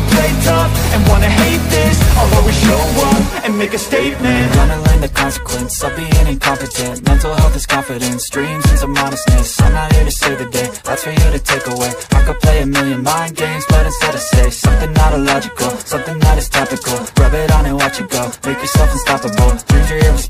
wanna play tough and wanna hate this I'll always show up and make a statement. Gonna learn the consequence of being incompetent. Mental health is confidence, dreams and some honestness I'm not here to save the day, that's for you to take away. I could play a million mind games, but instead I say Something not illogical, something that is topical. Rub it on and watch it go, make yourself unstoppable. Dreams are irresponsible,